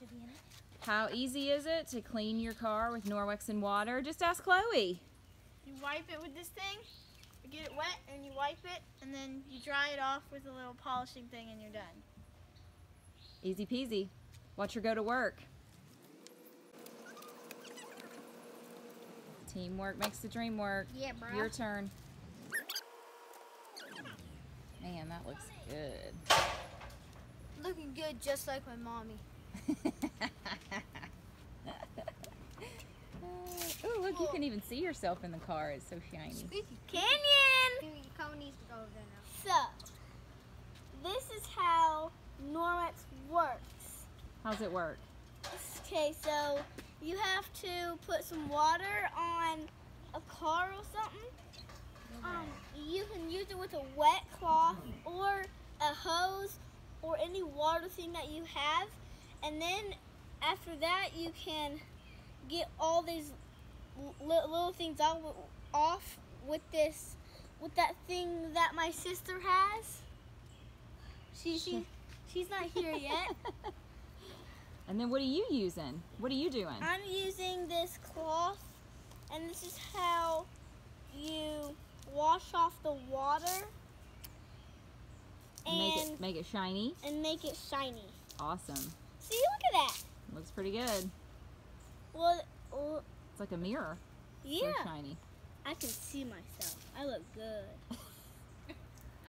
to be in it. How easy is it to clean your car with Norwex and water? Just ask Chloe. You wipe it with this thing, you get it wet, and you wipe it, and then you dry it off with a little polishing thing, and you're done. Easy peasy. Watch her go to work. Teamwork makes the dream work. Yeah, bro. Your turn. Man, that looks good. Looking good, just like my mommy. oh, look, you can even see yourself in the car. It's so shiny. Canyon. needs to go there now. So, this is how Norwex works. How's it work? Okay, so you have to put some water on a car or something. Um, you can use it with a wet cloth or a hose or any water thing that you have. And then after that, you can get all these li- little things off, off with this, with that thing that my sister has. She, she, she's not here yet. And then what are you using? What are you doing? I'm using this cloth, and this is how you wash off the water And make it make it shiny. and make it shiny. Awesome. See, look at that. Looks pretty good. Well, well It's like a mirror. So yeah, shiny. I can see myself. I look good.